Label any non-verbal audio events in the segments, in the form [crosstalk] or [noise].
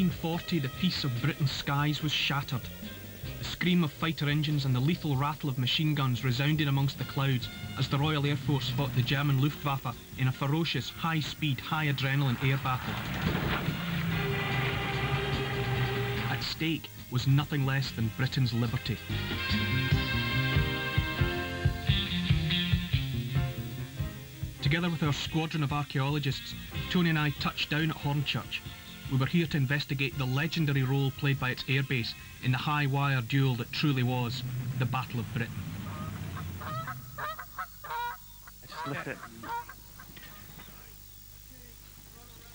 1940, the peace of Britain's skies was shattered. The scream of fighter engines and the lethal rattle of machine guns resounded amongst the clouds as the Royal Air Force fought the German Luftwaffe in a ferocious, high-speed, high-adrenaline air battle. At stake was nothing less than Britain's liberty. Together with our squadron of archaeologists, Tony and I touched down at Hornchurch. We were here to investigate the legendary role played by its airbase in the high wire duel that truly was the Battle of Britain. Just lift it.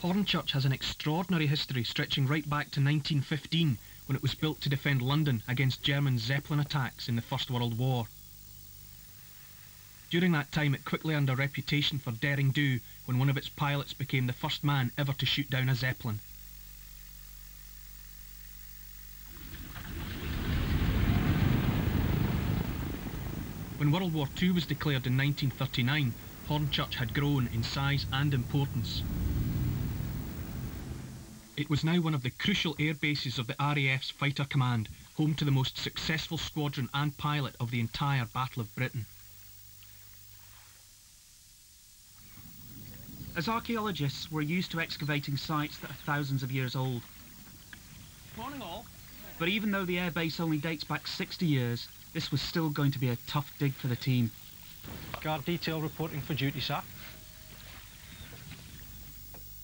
Hornchurch has an extraordinary history stretching right back to 1915 when it was built to defend London against German Zeppelin attacks in the First World War. During that time, it quickly earned a reputation for daring do when one of its pilots became the first man ever to shoot down a Zeppelin. When World War II was declared in 1939, Hornchurch had grown in size and importance. It was now one of the crucial air bases of the RAF's Fighter Command, home to the most successful squadron and pilot of the entire Battle of Britain. As archaeologists, we're used to excavating sites that are thousands of years old. Morning all. But even though the airbase only dates back 60 years, this was still going to be a tough dig for the team. Guard detail reporting for duty, sir.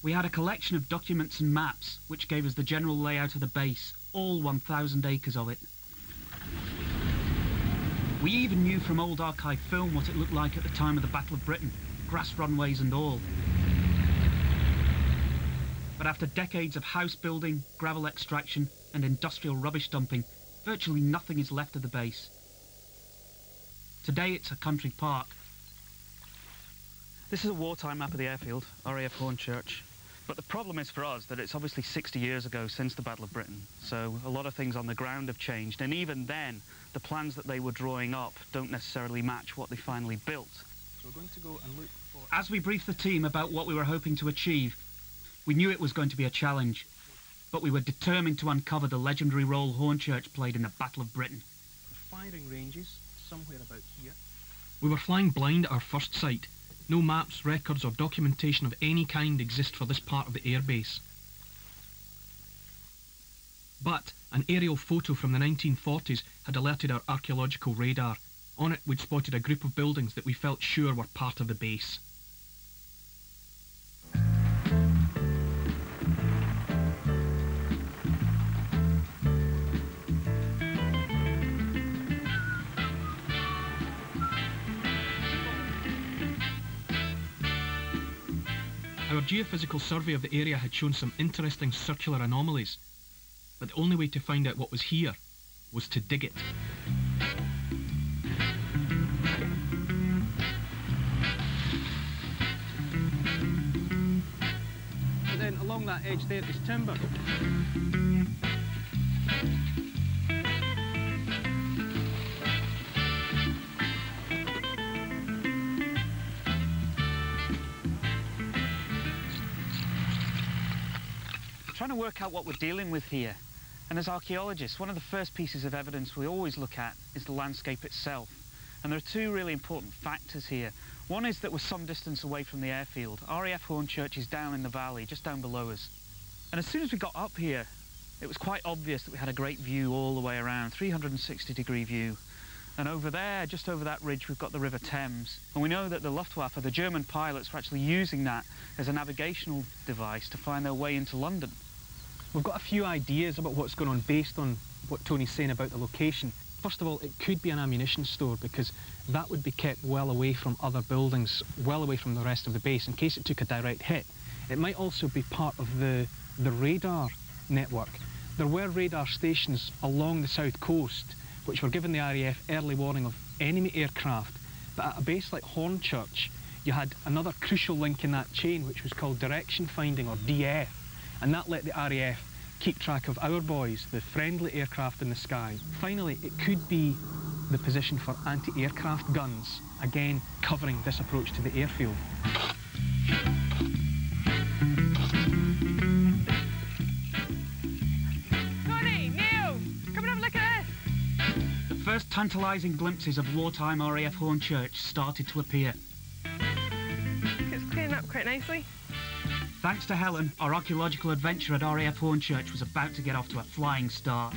We had a collection of documents and maps which gave us the general layout of the base, all 1,000 acres of it. We even knew from old archive film what it looked like at the time of the Battle of Britain, grass runways and all. But after decades of house building, gravel extraction and industrial rubbish dumping, virtually nothing is left of the base. Today it's a country park. This is a wartime map of the airfield, RAF Hornchurch. But the problem is for us that it's obviously 60 years ago since the Battle of Britain. So a lot of things on the ground have changed. And even then, the plans that they were drawing up don't necessarily match what they finally built. So we're going to go and look for... As we briefed the team about what we were hoping to achieve, we knew it was going to be a challenge. But we were determined to uncover the legendary role Hornchurch played in the Battle of Britain. The firing ranges somewhere about here. We were flying blind at our first sight. No maps, records or documentation of any kind exist for this part of the airbase. But an aerial photo from the 1940s had alerted our archaeological radar. On it we'd spotted a group of buildings that we felt sure were part of the base. Our geophysical survey of the area had shown some interesting circular anomalies, but the only way to find out what was here was to dig it. And then along that edge there is timber. Trying to work out what we're dealing with here. And as archaeologists, one of the first pieces of evidence we always look at is the landscape itself. And there are two really important factors here. One is that we're some distance away from the airfield. RAF Hornchurch is down in the valley, just down below us. And as soon as we got up here, it was quite obvious that we had a great view all the way around, 360 degree view. And over there, just over that ridge, we've got the River Thames. And we know that the Luftwaffe, the German pilots, were actually using that as a navigational device to find their way into London. We've got a few ideas about what's going on based on what Tony's saying about the location. First of all, it could be an ammunition store because that would be kept well away from other buildings, well away from the rest of the base in case it took a direct hit. It might also be part of the, the radar network. There were radar stations along the south coast which were given the RAF early warning of enemy aircraft. But at a base like Hornchurch, you had another crucial link in that chain which was called direction finding or DF and that let the RAF keep track of our boys, the friendly aircraft in the sky. Finally, it could be the position for anti-aircraft guns, again covering this approach to the airfield. Neil, come and have a look at this. The first tantalising glimpses of wartime RAF Hornchurch started to appear. It's cleaning up quite nicely. Thanks to Helen, our archaeological adventure at RAF Hornchurch was about to get off to a flying start.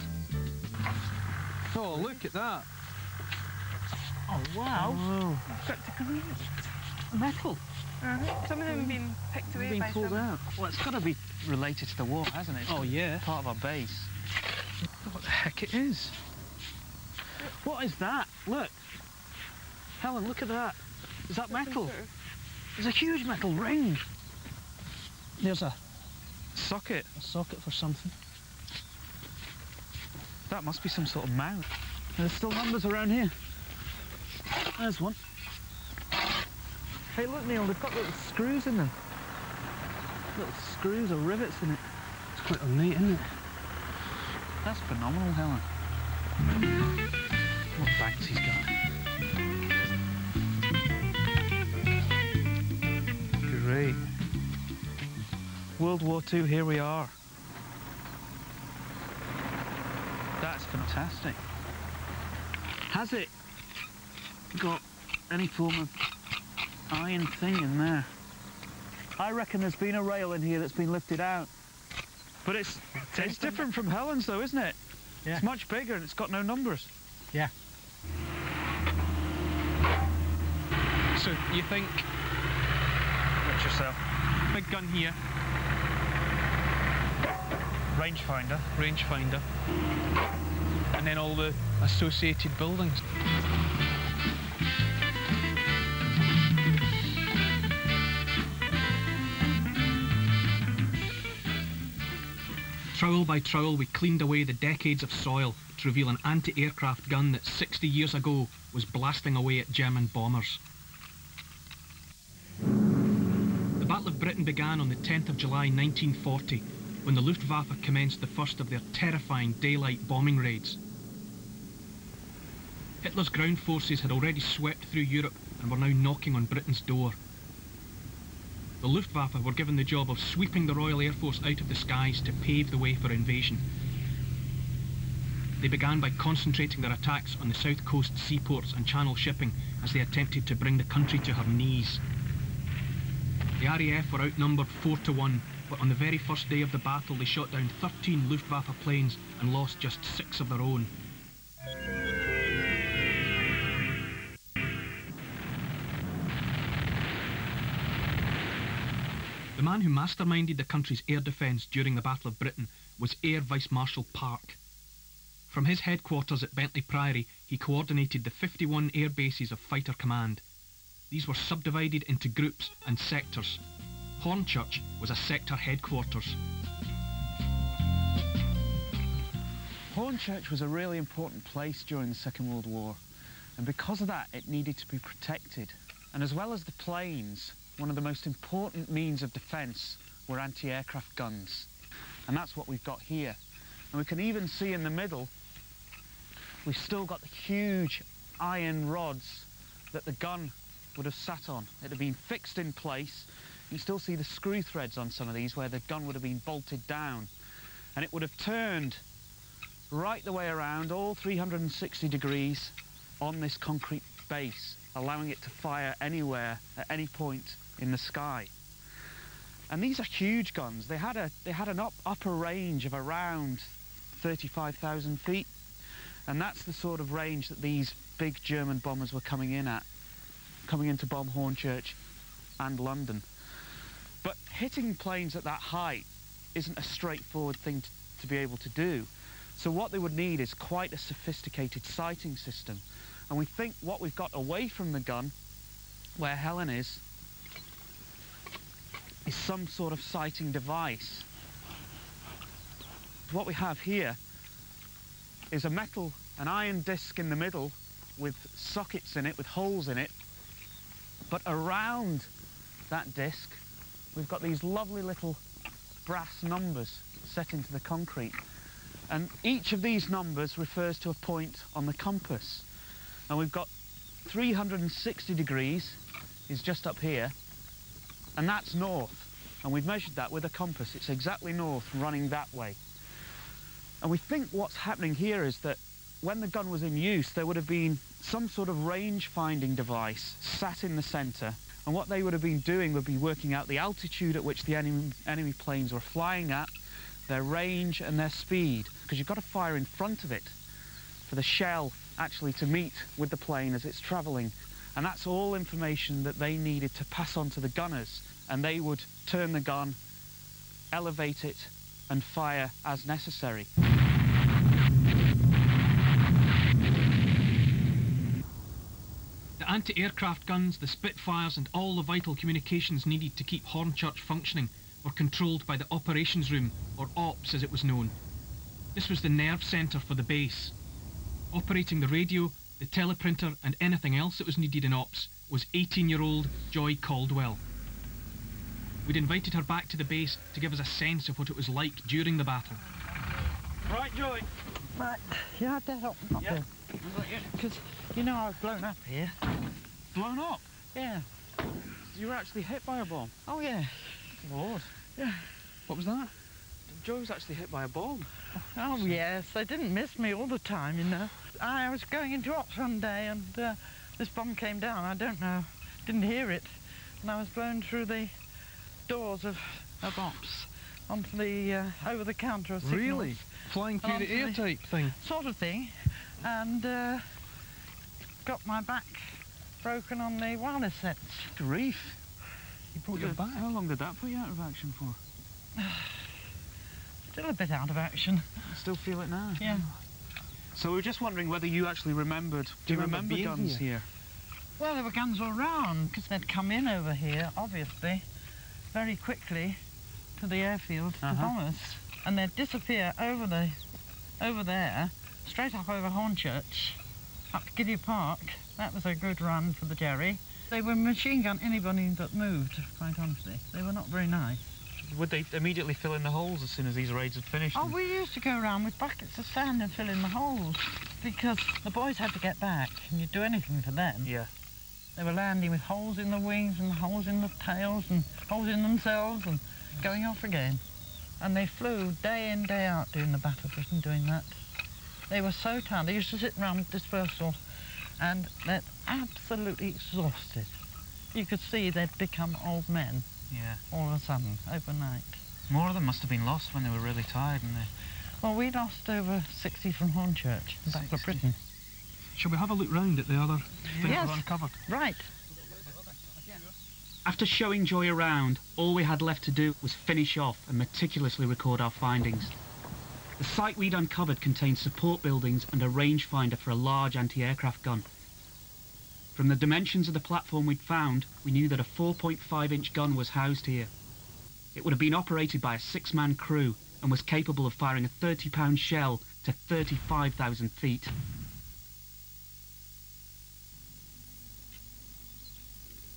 Oh, look at that. Oh, wow. Oh, Got to come. Metal. Uh-huh. Some of them have been picked away Being by pulled some. out. Well, it's got to be related to the war, hasn't it? oh yeah. part of our base. What the heck it is? What is that? Look. Helen, look at that. Is that metal? Sort of- There's a huge metal ring. There's a, Socket. a socket for something. That must be some sort of mount. There's still numbers around here. There's one. Hey, look, Neil, they've got little screws in them. Little screws or rivets in it. It's quite neat, isn't it? That's phenomenal, Helen. What banks he's got. Great. World War II, here we are. That's fantastic. Has it got any form of iron thing in there? I reckon there's been a rail in here that's been lifted out. But it's it's different from Helen's though, isn't it? Yeah. It's much bigger and it's got no numbers. Yeah. So you think Watch yourself. big gun here, Rangefinder. rangefinder, and then all the associated buildings. Trowel by trowel, we cleaned away the decades of soil to reveal an anti-aircraft gun that 60 years ago was blasting away at German bombers. The Battle of Britain began on the 10th of July 1940 when the Luftwaffe commenced the first of their terrifying daylight bombing raids. Hitler's ground forces had already swept through Europe and were now knocking on Britain's door. The Luftwaffe were given the job of sweeping the Royal Air Force out of the skies to pave the way for invasion. They began by concentrating their attacks on the south coast seaports and channel shipping as they attempted to bring the country to her knees. The RAF were outnumbered 4 to 1, but on the very first day of the battle they shot down 13 Luftwaffe planes and lost just six of their own. The man who masterminded the country's air defence during the Battle of Britain was Air Vice Marshal Park. From his headquarters at Bentley Priory, he coordinated the 51 air bases of Fighter Command. These were subdivided into groups and sectors. Hornchurch was a sector headquarters. Hornchurch was a really important place during the Second World War, and because of that, it needed to be protected. And as well as the planes, one of the most important means of defence were anti-aircraft guns. And that's what we've got here. And we can even see in the middle, we've still got the huge iron rods that the gun would have sat on. It had been fixed in place. You still see the screw threads on some of these where the gun would have been bolted down. And it would have turned right the way around, all 360 degrees on this concrete base, allowing it to fire anywhere at any point in the sky. And these are huge guns. They had a they had an up, upper range of around 35,000 feet, and that's the sort of range that these big German bombers were coming in at, coming into bomb Hornchurch and London. But hitting planes at that height isn't a straightforward thing to, to be able to do. So what they would need is quite a sophisticated sighting system. And we think what we've got away from the gun, where Helen is, is some sort of sighting device. What we have here is a metal, an iron disc in the middle with sockets in it, with holes in it. But around that disc, we've got these lovely little brass numbers set into the concrete. And each of these numbers refers to a point on the compass. And we've got 360 degrees is just up here, and that's north. And we've measured that with a compass. It's exactly north, running that way. And we think what's happening here is that when the gun was in use, there would have been some sort of range-finding device sat in the centre, and what they would have been doing would be working out the altitude at which the enemy, enemy planes were flying at, their range and their speed, because you've got to fire in front of it for the shell actually to meet with the plane as it's travelling. And that's all information that they needed to pass on to the gunners, and they would turn the gun, elevate it, and fire as necessary. Anti-aircraft guns, the Spitfires and all the vital communications needed to keep Hornchurch functioning were controlled by the operations room, or OPS as it was known. This was the nerve centre for the base. Operating the radio, the teleprinter and anything else that was needed in OPS was 18-year-old Joy Caldwell. We'd invited her back to the base to give us a sense of what it was like during the battle. Right, Joy. Right, you had that up, up Yeah. there. Because, you know, I was blown up here. Blown up. Yeah. You were actually hit by a bomb. Oh, yeah. Lord. Yeah. What was that? Joe was actually hit by a bomb. Oh, yes. They didn't miss me all the time, you know. I was going into Ops one day and uh, this bomb came down. I don't know. Didn't hear it. And I was blown through the doors of, of Ops onto the uh, over-the-counter of signals. Really? Flying through the air type thing. Sort of thing. And uh, got my back broken on the wireless sets. Grief. You broke your back. How long did that put you out of action for? [sighs] Still a bit out of action. I still feel it now. Yeah. So we were just wondering whether you actually remembered. Do you remember being guns here? Well, there were guns all round because they'd come in over here, obviously, very quickly to the airfield to Uh-huh. bomb us, and they'd disappear over the, over there, straight up over Hornchurch, up to Gidea Park. That was a good run for the Jerry. They were machine gun anybody that moved, quite honestly. They were not very nice. Would they immediately fill in the holes as soon as these raids had finished? Oh, we used to go around with buckets of sand and fill in the holes because the boys had to get back, and you'd do anything for them. Yeah. They were landing with holes in the wings and holes in the tails and holes in themselves and going off again. And they flew day in, day out doing the Battle of Britain doing that. They were so tired. They used to sit round dispersal and they're absolutely exhausted. You could see they'd become old men Yeah. all of a sudden, overnight. More of them must have been lost when they were really tired and they... Well, we lost over 60 from Hornchurch, the Battle of Britain. Shall we have a look round at the other things Yes. we uncovered? Right. After showing Joy around, all we had left to do was finish off and meticulously record our findings. The site we'd uncovered contained support buildings and a rangefinder for a large anti-aircraft gun. From the dimensions of the platform we'd found, we knew that a 4.5-inch gun was housed here. It would have been operated by a six-man crew and was capable of firing a 30-pound shell to 35,000 feet.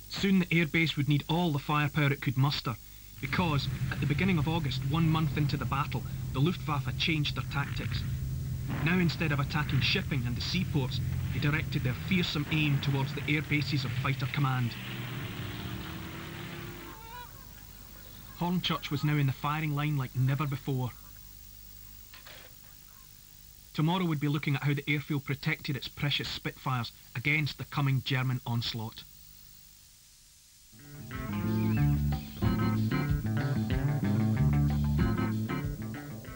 Soon the airbase would need all the firepower it could muster, because at the beginning of August, one month into the battle, the Luftwaffe changed their tactics. Now instead of attacking shipping and the seaports, they directed their fearsome aim towards the air bases of Fighter Command. Hornchurch was now in the firing line like never before. Tomorrow we'd be looking at how the airfield protected its precious Spitfires against the coming German onslaught.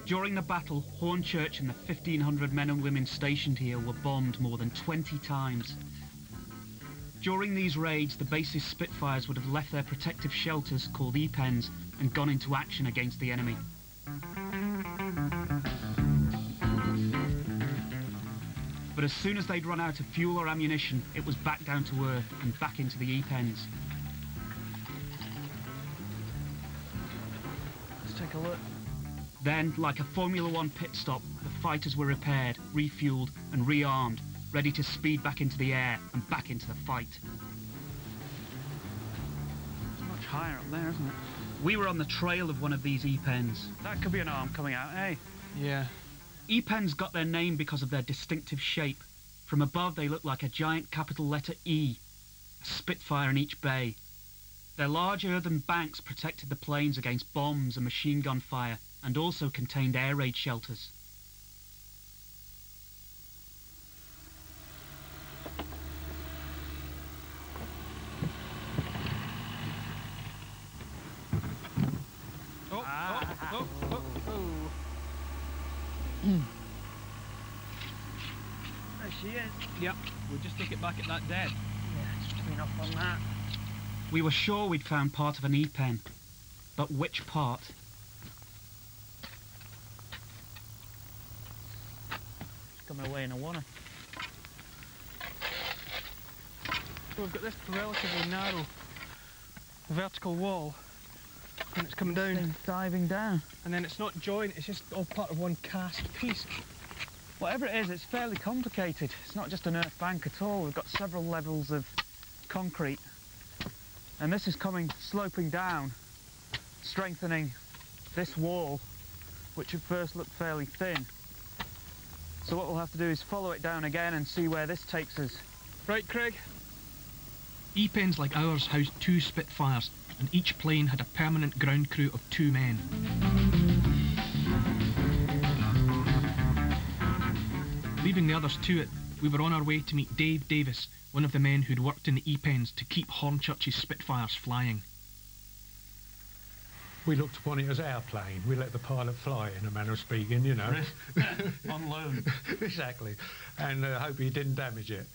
During the battle, Hornchurch and the 1,500 men and women stationed here were bombed more than 20 times. During these raids, the base's Spitfires would have left their protective shelters called E-pens and gone into action against the enemy. But as soon as they'd run out of fuel or ammunition, it was back down to earth and back into the E-pens. Then, like a Formula One pit stop, the fighters were repaired, refueled and rearmed, ready to speed back into the air and back into the fight. It's much higher up there, isn't it? We were on the trail of one of these E-pens. That could be an arm coming out, eh? Yeah. E-pens got their name because of their distinctive shape. From above they looked like a giant capital letter E, a Spitfire in each bay. Their large earthen banks protected the planes against bombs and machine gun fire and also contained air raid shelters. Oh, oh, oh, oh there she is. Yep, we'll just look it back at that dead. Yeah, it's coming off on that. We were sure we'd found part of an E-pen, but which part? Coming away in a wanna. So we've got this relatively narrow vertical wall and it's coming down diving down. and then it's not joined, it's just all part of one cast piece. Whatever it is, it's fairly complicated. It's not just an earth bank at all. We've got several levels of concrete. And this is coming sloping down, strengthening this wall, which at first looked fairly thin. So what we'll have to do is follow it down again and see where this takes us. Right, Craig? E-pens like ours housed two Spitfires, and each plane had a permanent ground crew of two men. Leaving the others to it, we were on our way to meet Dave Davis, one of the men who'd worked in the E-pens to keep Hornchurch's Spitfires flying. We looked upon it as our plane. We let the pilot fly it, in a manner of speaking, you know. [laughs] On loan. exactly. And uh, hope he didn't damage it.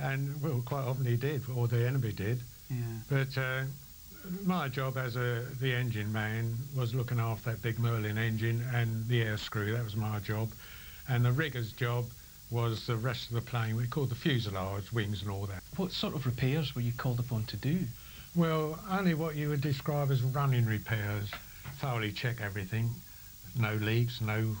And, well, quite often he did, or the enemy did. Yeah. But uh, my job as a, the engine man was looking after that big Merlin engine and the air screw. That was my job. And the rigger's job was the rest of the plane. We called the fuselage, wings and all that. What sort of repairs were you called upon to do? Well, only what you would describe as running repairs. Thoroughly check everything. No leaks, no...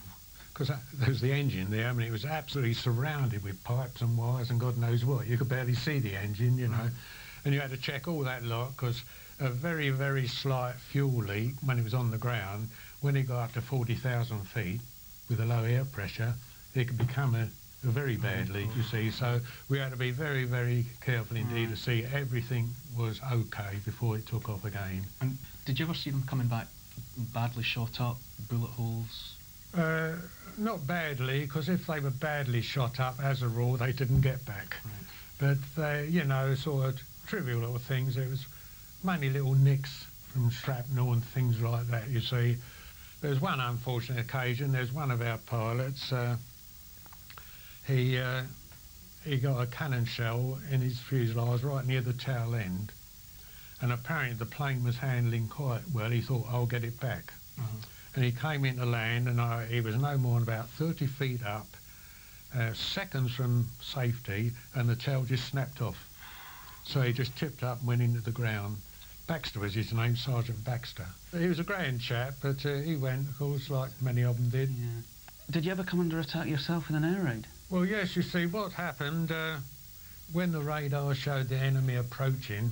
Because there was the engine there. I mean, it was absolutely surrounded with pipes and wires and God knows what. You could barely see the engine, you know. And you had to check all that lot because a very, very slight fuel leak when it was on the ground, when it got up to 40,000 feet with a low air pressure, it could become a very badly, you see. So we had to be very, very careful indeed to see everything was okay before it took off again. And did you ever see them coming back badly shot up, bullet holes? Uh, not badly, because if they were badly shot up, as a rule, they didn't get back. But they, you know, sort of trivial little things. It was mainly little nicks from shrapnel and things like that, you see. There was one unfortunate occasion. There's one of our pilots. Uh, he uh, he got a cannon shell in his fuselage right near the tail end, and apparently the plane was handling quite well. He thought, "I'll get it back," and he came into land, and I, he was no more than about 30 feet up, uh, seconds from safety, and the tail just snapped off. So he just tipped up and went into the ground. Baxter was his name, Sergeant Baxter. He was a grand chap, but uh, he went, of course, like many of them did. Yeah. Did you ever come under attack yourself in an air raid? Well, yes, you see, what happened uh, when the radar showed the enemy approaching,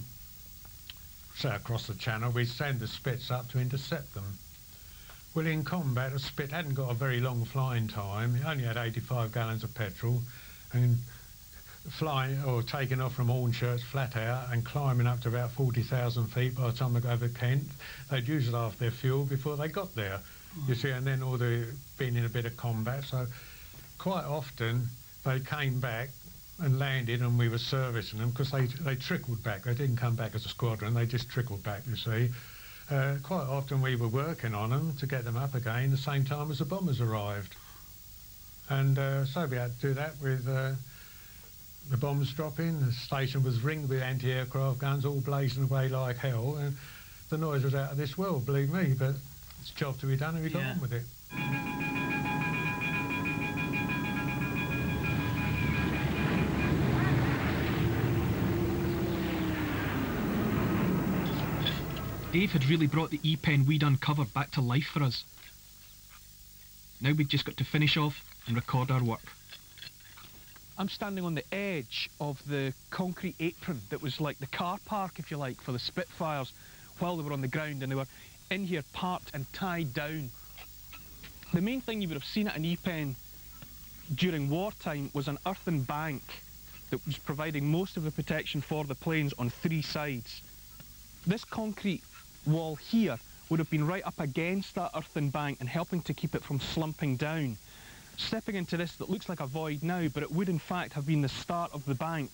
say across the channel, we'd send the Spits up to intercept them. Well, in combat, a Spit hadn't got a very long flying time. It only had 85 gallons of petrol, and flying or taking off from Hornchurch flat out and climbing up to about 40,000 feet by the time they got over Kent, they'd used half their fuel before they got there. You see, and then all the been in a bit of combat, so quite often they came back and landed and we were servicing them because they, they trickled back. They didn't come back as a squadron, they just trickled back, you see. Uh, quite often we were working on them to get them up again the same time as the bombers arrived. And uh, so we had to do that with uh, the bombs dropping. The station was ringed with anti-aircraft guns all blazing away like hell. And the noise was out of this world, believe me, but it's a job to be done and we got on with it. Dave had really brought the E-pen we'd uncovered back to life for us. Now we'd just got to finish off and record our work. I'm standing on the edge of the concrete apron that was like the car park, if you like, for the Spitfires while they were on the ground and they were in here parked and tied down. The main thing you would have seen at an E-pen during wartime was an earthen bank that was providing most of the protection for the planes on three sides. This concrete wall here would have been right up against that earthen bank and helping to keep it from slumping down. Stepping into this that looks like a void now, but it would in fact have been the start of the bank,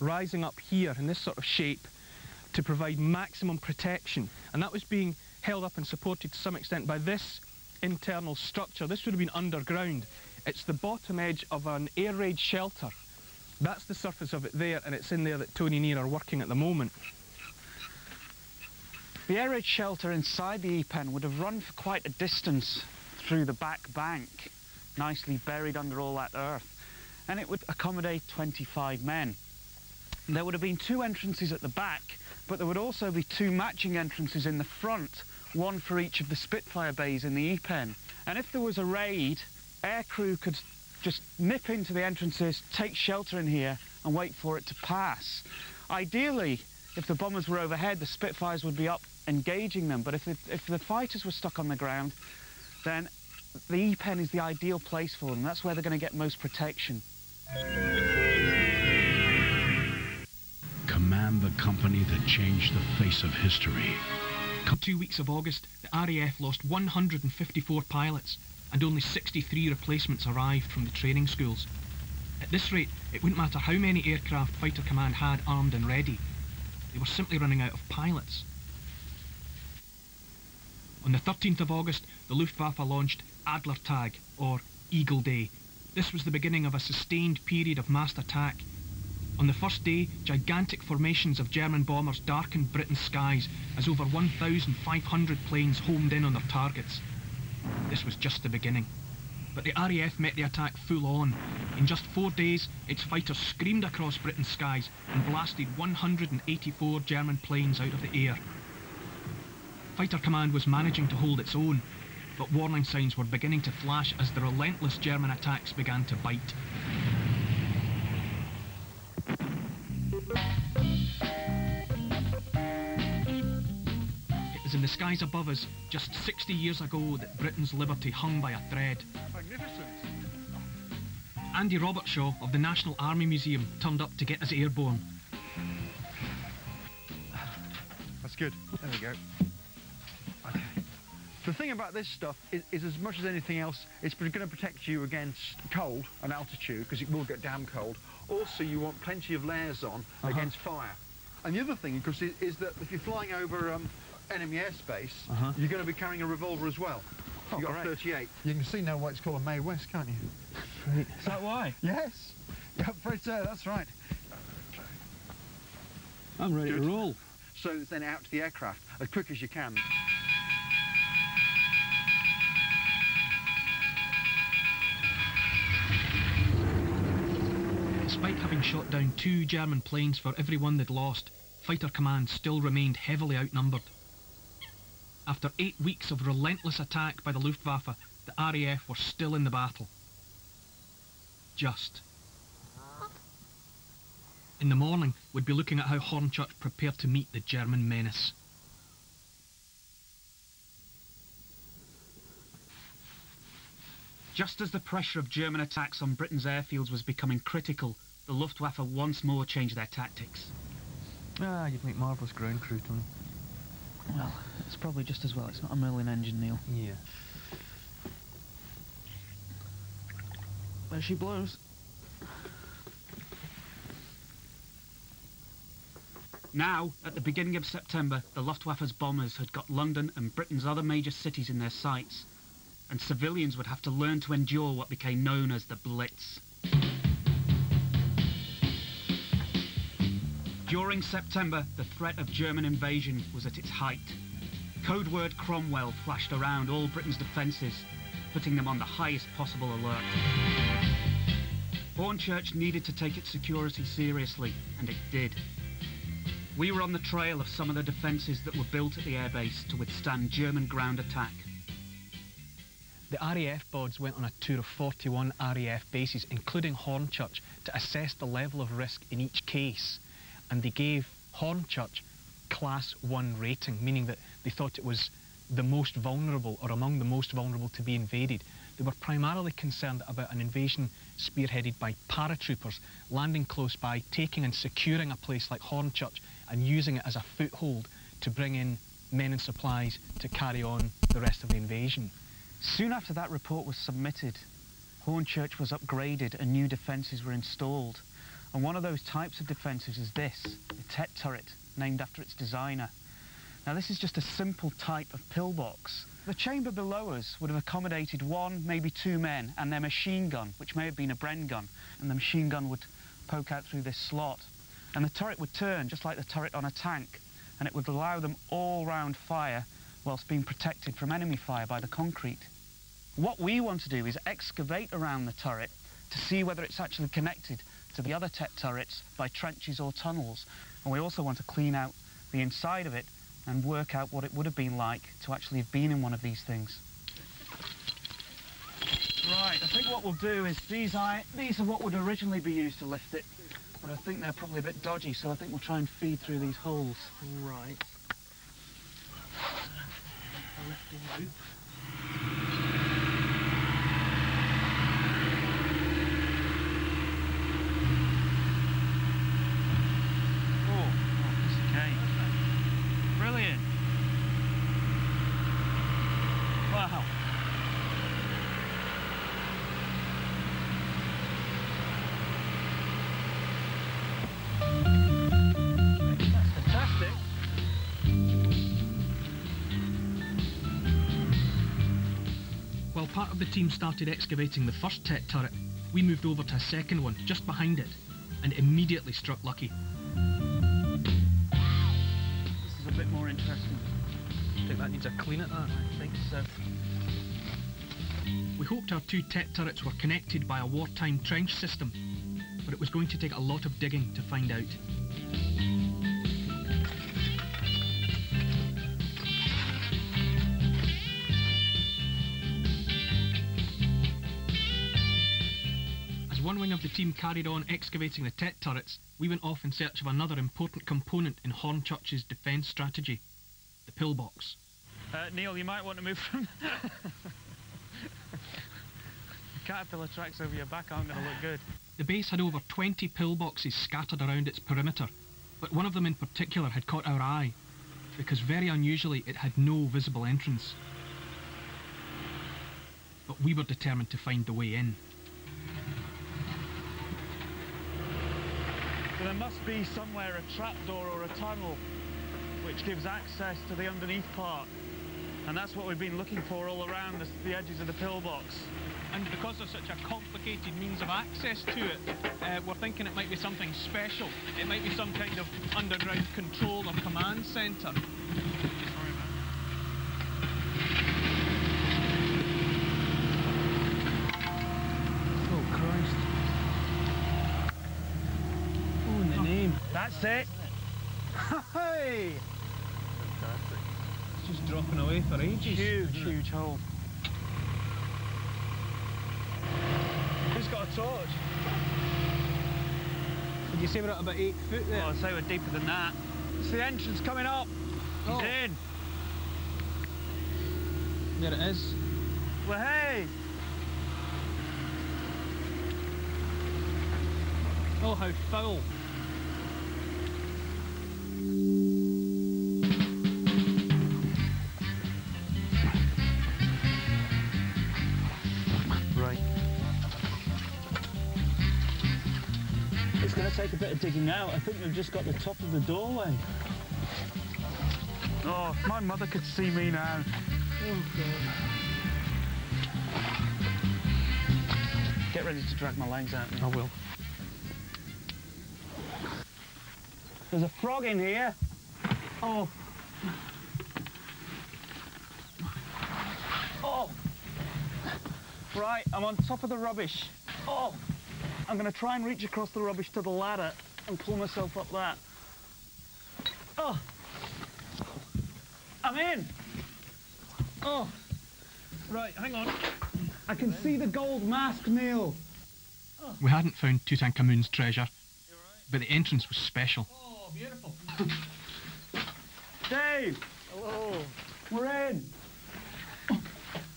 rising up here in this sort of shape to provide maximum protection. And that was being held up and supported to some extent by this internal structure. This would have been underground. It's the bottom edge of an air raid shelter That's the surface of it there, and it's in there that Tony and Ian are working at the moment. The air raid shelter inside the E-pen would have run for quite a distance through the back bank, nicely buried under all that earth, and it would accommodate 25 men. There would have been two entrances at the back, but there would also be two matching entrances in the front, one for each of the Spitfire bays in the E-pen. And if there was a raid, aircrew could just nip into the entrances, take shelter in here and wait for it to pass. Ideally, if the bombers were overhead, the Spitfires would be up engaging them. But if, it, if the fighters were stuck on the ground, then the E-pen is the ideal place for them. That's where they're going to get most protection. Command the company that changed the face of history. Come two weeks of August, the RAF lost 154 pilots and only 63 replacements arrived from the training schools. At this rate, it wouldn't matter how many aircraft Fighter Command had armed and ready. They were simply running out of pilots. On the 13th of August, the Luftwaffe launched Adler Tag, or Eagle Day. This was the beginning of a sustained period of massed attack. On the first day, gigantic formations of German bombers darkened Britain's skies as over 1,500 planes homed in on their targets. This was just the beginning. But the RAF met the attack full on. In just four days, its fighters screamed across Britain's skies and blasted 184 German planes out of the air. Fighter Command was managing to hold its own, but warning signs were beginning to flash as the relentless German attacks began to bite. It was in the skies above us just 60 years ago that Britain's liberty hung by a thread. Magnificent. Andy Robertshaw of the National Army Museum turned up to get us airborne. That's good. There we go. Okay. The thing about this stuff is, is as much as anything else, it's going to protect you against cold and altitude, because it will get damn cold. Also, you want plenty of layers on Uh-huh. against fire. And the other thing, of course, is, is that if you're flying over um, enemy airspace, Uh-huh. you're going to be carrying a revolver as well. Oh, You've got a great. 38. You can see now why it's called a Mae West, can't you? Right. Is that why? [laughs] Yes. Yeah, Fred said, that's right. I'm ready Good. to roll. So then out to the aircraft as quick as you can. Despite having shot down two German planes for every one they'd lost, Fighter Command still remained heavily outnumbered. After eight weeks of relentless attack by the Luftwaffe, the RAF were still in the battle. Just. In the morning, we'd be looking at how Hornchurch prepared to meet the German menace. Just as the pressure of German attacks on Britain's airfields was becoming critical, the Luftwaffe once more changed their tactics. Ah, you'd make marvellous ground crew, Tony. Well, it's probably just as well. It's not a Merlin engine, Neil. Yeah. There she blows. Now, at the beginning of September, the Luftwaffe's bombers had got London and Britain's other major cities in their sights, and civilians would have to learn to endure what became known as the Blitz. During September, the threat of German invasion was at its height. Code word Cromwell flashed around all Britain's defences, putting them on the highest possible alert. Hornchurch needed to take its security seriously, and it did. We were on the trail of some of the defences that were built at the airbase to withstand German ground attack. The RAF boards went on a tour of 41 RAF bases, including Hornchurch, to assess the level of risk in each case. And they gave Hornchurch Class 1 rating, meaning that they thought it was the most vulnerable or among the most vulnerable to be invaded. They were primarily concerned about an invasion spearheaded by paratroopers landing close by, taking and securing a place like Hornchurch and using it as a foothold to bring in men and supplies to carry on the rest of the invasion. Soon after that report was submitted, Hornchurch was upgraded and new defences were installed. And one of those types of defences is this, the Tett turret, named after its designer. Now this is just a simple type of pillbox. The chamber below us would have accommodated one, maybe two men, and their machine gun, which may have been a Bren gun, and the machine gun would poke out through this slot. And the turret would turn just like the turret on a tank, and it would allow them all-round fire whilst being protected from enemy fire by the concrete. What we want to do is excavate around the turret to see whether it's actually connected to the other Tett turrets by trenches or tunnels. And we also want to clean out the inside of it and work out what it would have been like to actually have been in one of these things. Right, I think what we'll do is these are, these are what would originally be used to lift it, but I think they're probably a bit dodgy, so I think we'll try and feed through these holes. Right. A lifting loop. The team started excavating the first Tett turret, we moved over to a second one just behind it and immediately struck lucky. This is a bit more interesting. I think that needs a clean at that. I think so. We hoped our two Tett turrets were connected by a wartime trench system, but it was going to take a lot of digging to find out. The team carried on excavating the Tett turrets, we went off in search of another important component in Hornchurch's defence strategy, the pillbox. Uh, Neil, you might want to move from... [laughs] Caterpillar tracks over your back aren't going to look good. The base had over 20 pillboxes scattered around its perimeter, but one of them in particular had caught our eye, because very unusually it had no visible entrance. But we were determined to find the way in. There must be somewhere a trapdoor or a tunnel which gives access to the underneath part. And that's what we've been looking for all around the, the edges of the pillbox. And because there's such a complicated means of access to it, uh, we're thinking it might be something special. It might be some kind of underground control or command centre. Oh, Christ. Oh, in the name. That's it. Hey! It's just dropping away for ages. Huge, huge hole. Who's got a torch? Did you say we're at about eight foot there? Oh, I'd say we're deeper than that. It's the entrance coming up. He's Oh. in. There it is. Well, hey. Oh, how foul. Take a bit of digging out. I think we've just got the top of the doorway. Oh, if my mother could see me now. Get ready to drag my legs out. I will. There's a frog in here. Oh. Oh. Right, I'm on top of the rubbish. Oh. I'm going to try and reach across the rubbish to the ladder and pull myself up that. Oh. I'm in. Oh. Right, hang on. I can see the gold mask, Neil. We hadn't found Tutankhamun's treasure, but the entrance was special. Oh, beautiful. Dave. Hello. We're in.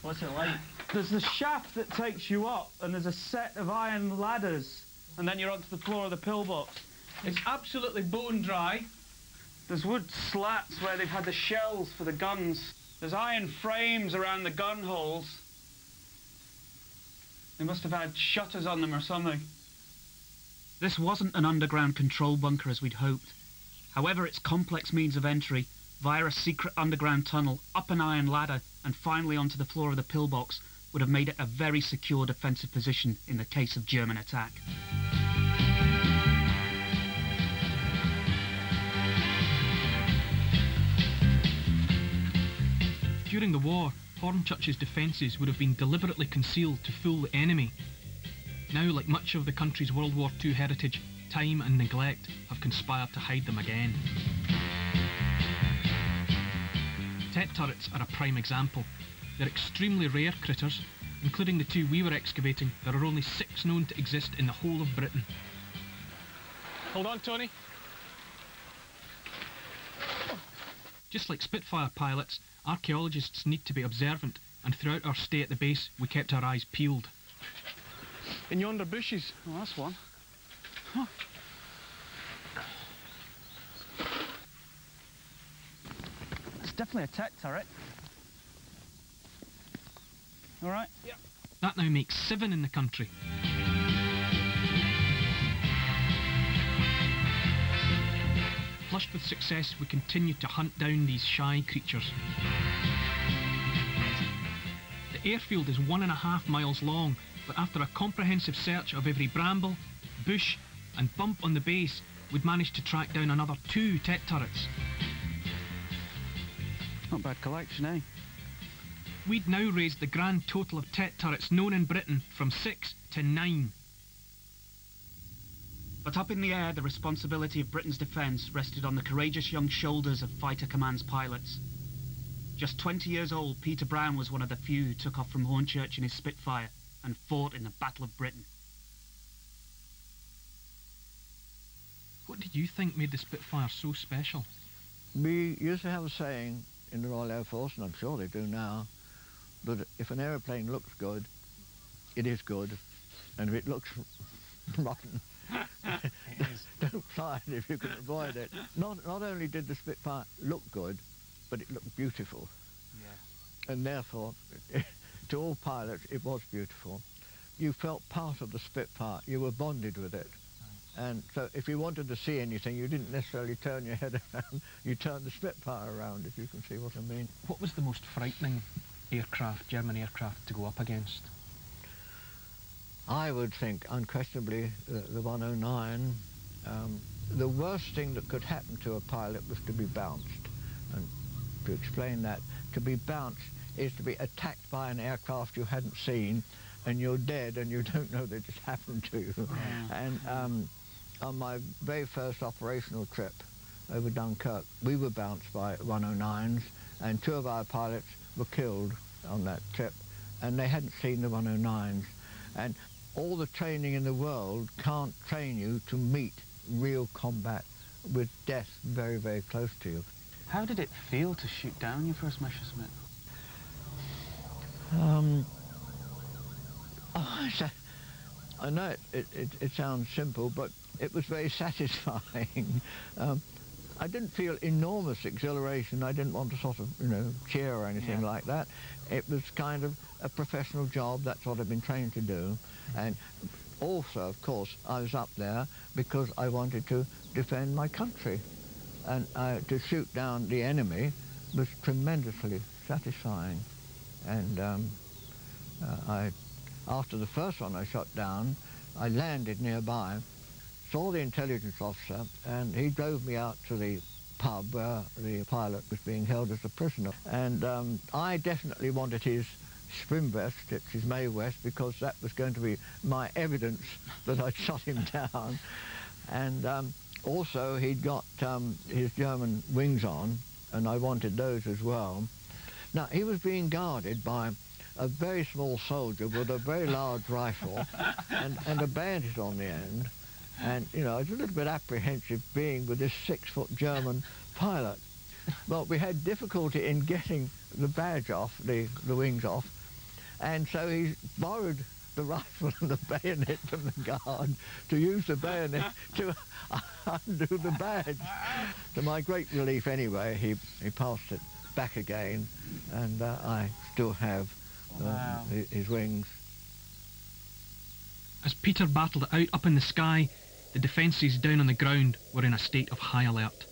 What's it like? There's the shaft that takes you up, and there's a set of iron ladders, and then you're onto the floor of the pillbox. It's absolutely bone dry. There's wood slats where they've had the shells for the guns. There's iron frames around the gun holes. They must have had shutters on them or something. This wasn't an underground control bunker as we'd hoped. However, its complex means of entry, via a secret underground tunnel, up an iron ladder, and finally onto the floor of the pillbox, would have made it a very secure defensive position in the case of German attack. During the war, Hornchurch's defences would have been deliberately concealed to fool the enemy. Now, like much of the country's World War II heritage, time and neglect have conspired to hide them again. Tett turrets are a prime example. They're extremely rare critters, including the two we were excavating, there are only six known to exist in the whole of Britain. Hold on, Tony. Just like Spitfire pilots, archaeologists need to be observant, and throughout our stay at the base, we kept our eyes peeled. In yonder bushes. Oh, that's one. It's definitely a Tett turret. All right. That now makes seven in the country. Flushed with success, we continue to hunt down these shy creatures. The airfield is one and a half miles long, but after a comprehensive search of every bramble, bush and bump on the base, we'd managed to track down another two Tett turrets. Not bad collection, eh? We'd now raised the grand total of Tett turrets known in Britain from six to nine. But up in the air, the responsibility of Britain's defence rested on the courageous young shoulders of Fighter Command's pilots. Just 20 years old, Peter Brown was one of the few who took off from Hornchurch in his Spitfire and fought in the Battle of Britain. What did you think made the Spitfire so special? We used to have a saying in the Royal Air Force, and I'm sure they do now, that if an aeroplane looks good, it is good, and if it looks [laughs] rotten, don't [laughs] fly it [laughs] if you can avoid it. Not, not only did the Spitfire look good, but it looked beautiful. Yeah. And therefore, to all pilots, it was beautiful. You felt part of the Spitfire. You were bonded with it. And so if you wanted to see anything, you didn't necessarily turn your head around. You turned the Spitfire around, if you can see what I mean. What was the most frightening aircraft, German aircraft, to go up against? I would think, unquestionably, the, the 109. Um, the worst thing that could happen to a pilot was to be bounced. And to explain that, to be bounced is to be attacked by an aircraft you hadn't seen, and you're dead and you [laughs] don't know that it's happened to you. And um, on my very first operational trip over Dunkirk, we were bounced by 109s, and two of our pilots were killed on that trip, and they hadn't seen the 109s. And all the training in the world can't train you to meet real combat with death very, very close to you. How did it feel to shoot down your first Messerschmitt? Um, oh, [laughs] a- I know it, it, it, it sounds simple, but it was very [laughs] satisfying. um, I didn't feel enormous exhilaration. I didn't want to sort of, you know, cheer or anything Yeah. like that. It was kind of a professional job. That's what I've been trained to do. And also, of course, I was up there because I wanted to defend my country. And uh, to shoot down the enemy was tremendously satisfying. And um, uh, I, after the first one I shot down, I landed nearby, saw the intelligence officer, and he drove me out to the pub where the pilot was being held as a prisoner. And um, I definitely wanted his swim vest, it's his Mae West, because that was going to be my evidence that I'd [laughs] shot him down. And um, also he'd got um, his German wings on, and I wanted those as well. Now, he was being guarded by a very small soldier with a very large rifle and, and a bayonet on the end. And, you know, I was a little bit apprehensive being with this six-foot German pilot. Well, we had difficulty in getting the badge off, the, the wings off, and so he borrowed the rifle and the bayonet from the guard to use the bayonet [laughs] to undo the badge. To my great relief anyway, he, he passed it back again, and uh, I still have uh, Wow. his, his wings. As Peter battled it out up in the sky, the defences down on the ground were in a state of high alert.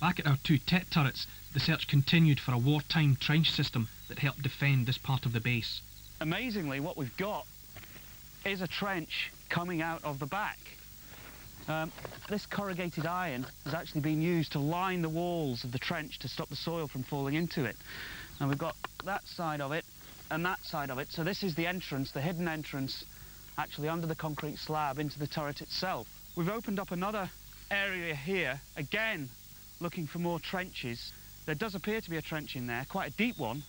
Back at our two Tett turrets, the search continued for a wartime trench system that helped defend this part of the base. Amazingly, what we've got is a trench coming out of the back. Um, this corrugated iron has actually been used to line the walls of the trench to stop the soil from falling into it. And we've got that side of it and that side of it. So this is the entrance, the hidden entrance, actually under the concrete slab into the turret itself. We've opened up another area here, again looking for more trenches. There does appear to be a trench in there, quite a deep one.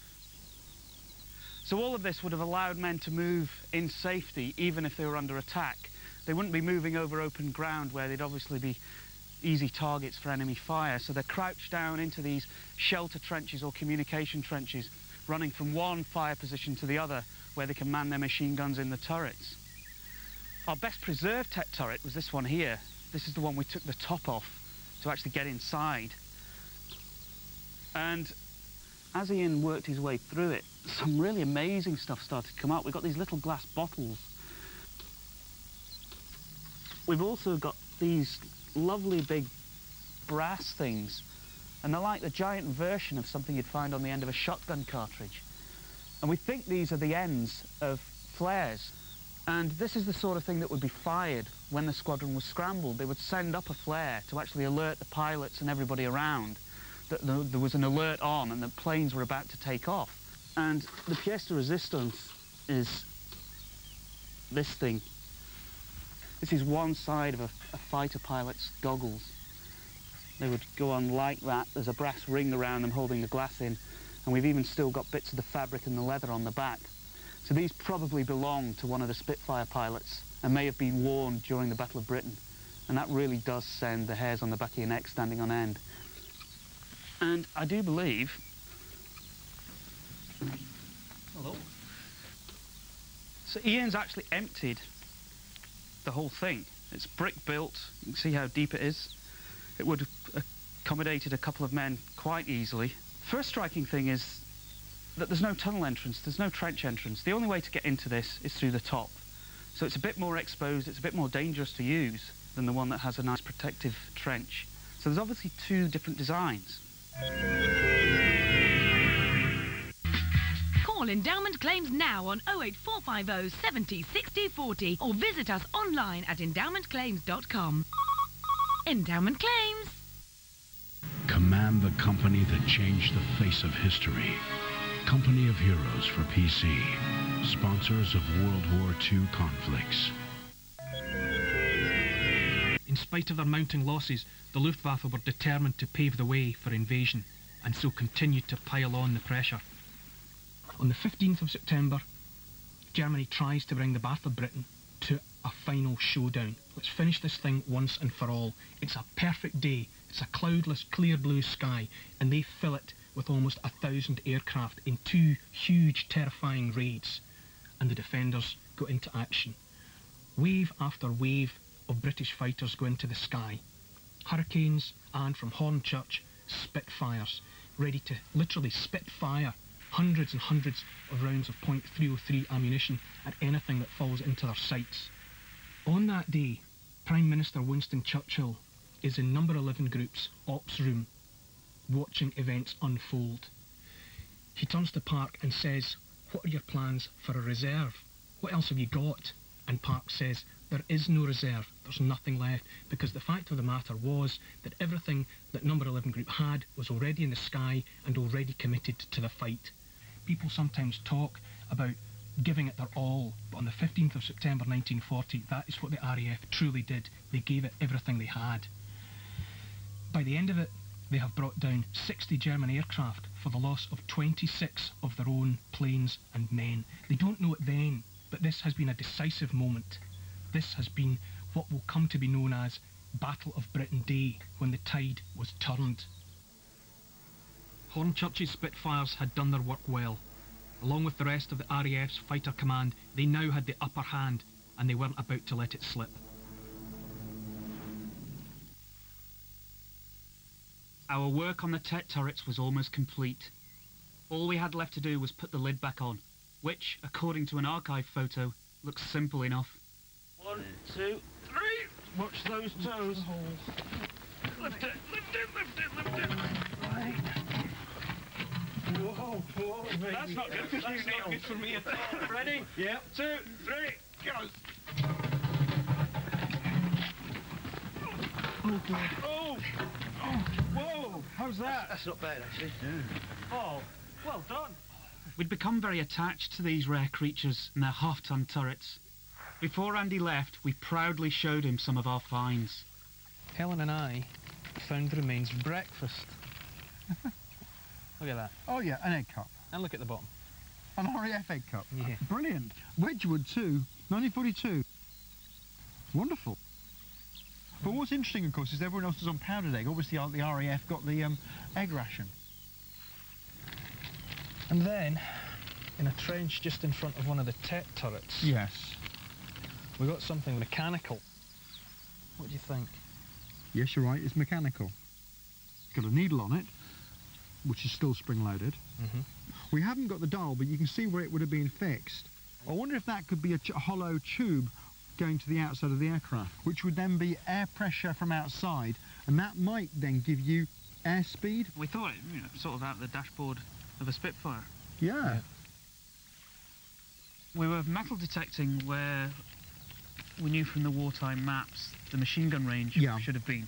So all of this would have allowed men to move in safety even if they were under attack. They wouldn't be moving over open ground where they'd obviously be easy targets for enemy fire. So they're crouched down into these shelter trenches or communication trenches, running from one fire position to the other where they can man their machine guns in the turrets. Our best preserved Tett turret was this one here. This is the one we took the top off to actually get inside. And as Ian worked his way through it, [laughs] some really amazing stuff started to come out. We've got these little glass bottles We've also got these lovely big brass things, and they're like the giant version of something you'd find on the end of a shotgun cartridge. And we think these are the ends of flares. And this is the sort of thing that would be fired when the squadron was scrambled. They would send up a flare to actually alert the pilots and everybody around that there was an alert on and the planes were about to take off. And the pièce de resistance is this thing this is one side of a, a fighter pilot's goggles. They would go on like that. There's a brass ring around them holding the glass in, and we've even still got bits of the fabric and the leather on the back. So these probably belong to one of the Spitfire pilots and may have been worn during the Battle of Britain. And that really does send the hairs on the back of your neck standing on end. And I do believe... Hello? So Ian's actually emptied the whole thing. It's brick built, you can see how deep it is. It would have accommodated a couple of men quite easily. First striking thing is that there's no tunnel entrance, there's no trench entrance. The only way to get into this is through the top. So it's a bit more exposed, it's a bit more dangerous to use than the one that has a nice protective trench. So there's obviously two different designs. Call Endowment Claims now on 08450 70 60 40 or visit us online at endowmentclaims.com. Endowment Claims. Command the company that changed the face of history. Company of Heroes for PC. Sponsors of World War II conflicts. In spite of their mounting losses, the Luftwaffe were determined to pave the way for invasion, and so continued to pile on the pressure. On the 15th of September, Germany tries to bring the Battle of Britain to a final showdown. Let's finish this thing once and for all. It's a perfect day. It's a cloudless, clear blue sky, and they fill it with almost a thousand aircraft in two huge, terrifying raids. And the defenders go into action. Wave after wave of British fighters go into the sky. Hurricanes and from Hornchurch, Spitfires, ready to literally spit fire hundreds and hundreds of rounds of .303 ammunition at anything that falls into their sights. On that day, Prime Minister Winston Churchill is in number 11 group's ops room watching events unfold. He turns to Park and says, what are your plans for a reserve? What else have you got? And Park says, there is no reserve, there's nothing left, because the fact of the matter was that everything that number 11 group had was already in the sky and already committed to the fight people sometimes talk about giving it their all, but on the 15th of September 1940, that is what the RAF truly did. They gave it everything they had. By the end of it, they have brought down 60 German aircraft for the loss of 26 of their own planes and men. They don't know it then, but this has been a decisive moment. This has been what will come to be known as Battle of Britain Day, when the tide was turned. Hornchurch's Spitfires had done their work well. Along with the rest of the RAF's fighter command, they now had the upper hand, and they weren't about to let it slip. Our work on the Tett turrets was almost complete. All we had left to do was put the lid back on, which, according to an archive photo, looks simple enough. One, two, three! Watch those toes. Lift it, lift it, lift it, lift it! Right. Whoa, poor baby. That's not good for That's you, not good for me at all. Ready? Yep. Two, three, go. Oh, God. Oh! Oh! Whoa! How's that? That's not bad, actually. Oh, well done. We'd become very attached to these rare creatures and their half-ton turrets. Before Andy left, we proudly showed him some of our finds. Helen and I found the remains of breakfast. [laughs] look at that. Oh, yeah, an egg cup. And look at the bottom. An RAF egg cup. Yeah. Brilliant. Wedgwood too, 1942. Wonderful. But what's interesting, of course, is everyone else is on powdered egg. Obviously, the RAF got the um, egg ration. And then, in a trench just in front of one of the Tett turrets, Yes. we got something mechanical. What do you think? Yes, you're right. It's mechanical. It's got a needle on it, which is still spring-loaded. Mm-hmm. We haven't got the dial, but you can see where it would have been fixed. I wonder if that could be a ch- hollow tube going to the outside of the aircraft, which would then be air pressure from outside, and that might then give you airspeed. We thought it, you know, sort of out the dashboard of a Spitfire. Yeah. We were metal detecting where we knew from the wartime maps the machine gun range Yeah. should have been,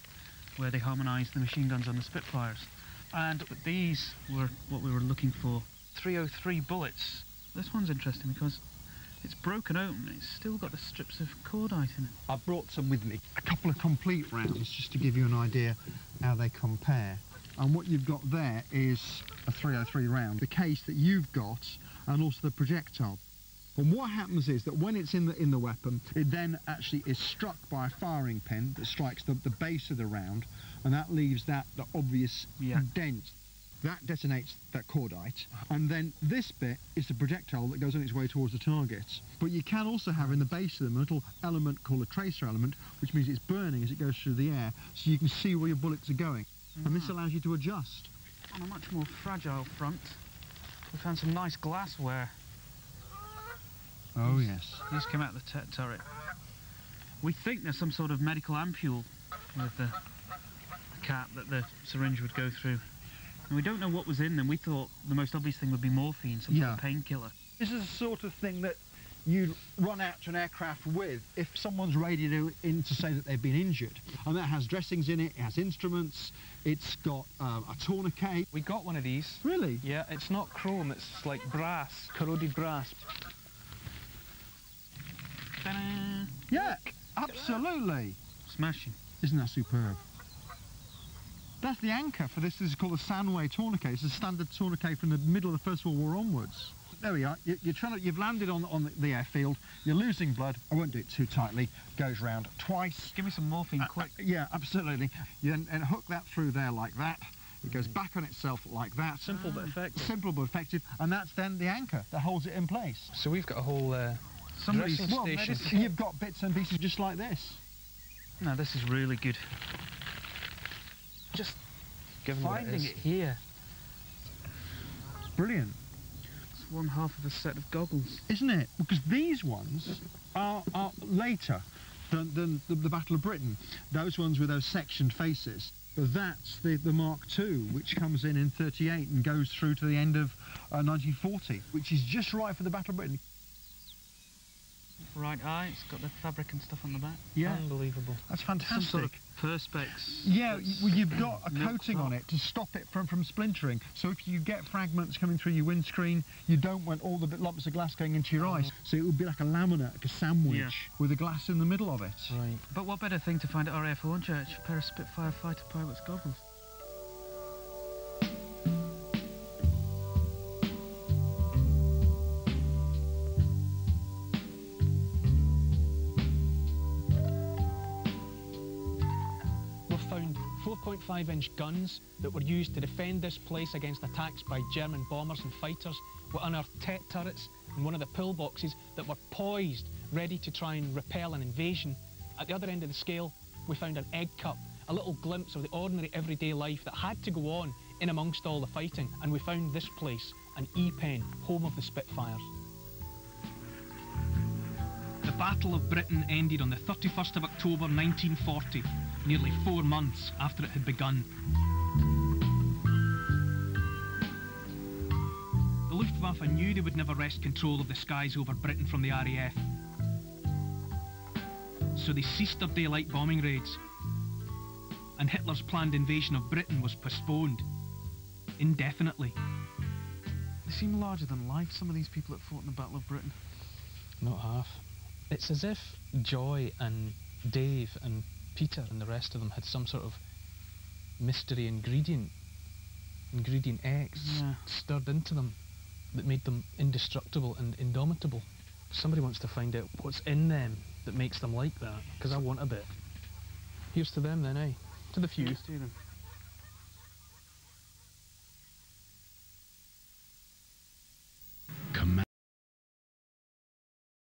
where they harmonised the machine guns on the Spitfires. And these were what we were looking for. 303 bullets. This one's interesting because it's broken open. It's still got the strips of cordite in it. I brought some with me. A couple of complete rounds, just to give you an idea how they compare. And what you've got there is a 303 round, the case that you've got, and also the projectile. And what happens is that when it's in the in the weapon, it then actually is struck by a firing pin that strikes the, the base of the round, and that leaves that the obvious Yeah. dent. That detonates that cordite, and then this bit is the projectile that goes on its way towards the target. But you can also have in the base of them a little element called a tracer element, which means it's burning as it goes through the air, so you can see where your bullets are going. And this ah. allows you to adjust. On a much more fragile front, we found some nice glassware. Oh yes. These came out of the Tett turret. We think there's some sort of medical ampule with the cap that the syringe would go through. And we don't know what was in them. We thought the most obvious thing would be morphine, some sort of painkiller. This is the sort of thing that you'd run out to an aircraft with if someone's radioed in to say that they've been injured. And that has dressings in it, it has instruments, it's got um, a tourniquet. We got one of these. Really? Yeah, it's not chrome, it's like brass, corroded brass. Ta-da! Yeah, absolutely. Smashing. Isn't that superb? That's the anchor for this. This is called the Samway tourniquet. It's a standard tourniquet from the middle of the First World War onwards. There we are. You, you're trying to, you've landed on, on the, the airfield. You're losing blood. I won't do it too tightly. Goes round twice. Give me some morphine Uh, quick. uh, yeah, absolutely. You then and hook that through there like that. It goes back on itself like that. Simple but effective. Simple but effective. And that's then the anchor that holds it in place. So we've got a whole uh, Somebody's... dressing Well, station. you've got bits and pieces just like this. No, this is really good. Just Given what it finding it here. Brilliant. It's one half of a set of goggles. isn't it? Because these ones are, are later than, than the, the Battle of Britain. Those ones with those sectioned faces. But that's the, the Mark II, which comes in in 38 and goes through to the end of uh, 1940, which is just right for the Battle of Britain. Right eye, it's got the fabric and stuff on the back. Yeah, Unbelievable. that's fantastic. Some fantastic. sort of perspex. Yeah, well, you've got a milked coating on it to stop it from, from splintering. So if you get fragments coming through your windscreen, you don't want all the bit lumps of glass going into your eyes. Uh-huh. So it would be like a laminate, like a sandwich, Yeah. with a glass in the middle of it. Right. But what better thing to find at RAF Hornchurch? A pair of Spitfire fighter pilot's goggles. 4.5 inch guns that were used to defend this place against attacks by German bombers and fighters. We unearthed Tett turrets and one of the pillboxes that were poised, ready to try and repel an invasion. At the other end of the scale, we found an egg cup, a little glimpse of the ordinary everyday life that had to go on in amongst all the fighting. And we found this place, an E-Pen, home of the Spitfires. The Battle of Britain ended on the 31st of October 1940, nearly four months after it had begun. The Luftwaffe knew they would never wrest control of the skies over Britain from the RAF. So they ceased their daylight bombing raids. and Hitler's planned invasion of Britain was postponed. Indefinitely. They seem larger than life, some of these people that fought in the Battle of Britain. Not half. It's as if Joy and Dave and Peter and the rest of them had some sort of mystery ingredient, ingredient X, yeah. stirred into them that made them indestructible and indomitable. Somebody wants to find out what's in them that makes them like that, because I want a bit. Here's to them then, eh? To the few. Command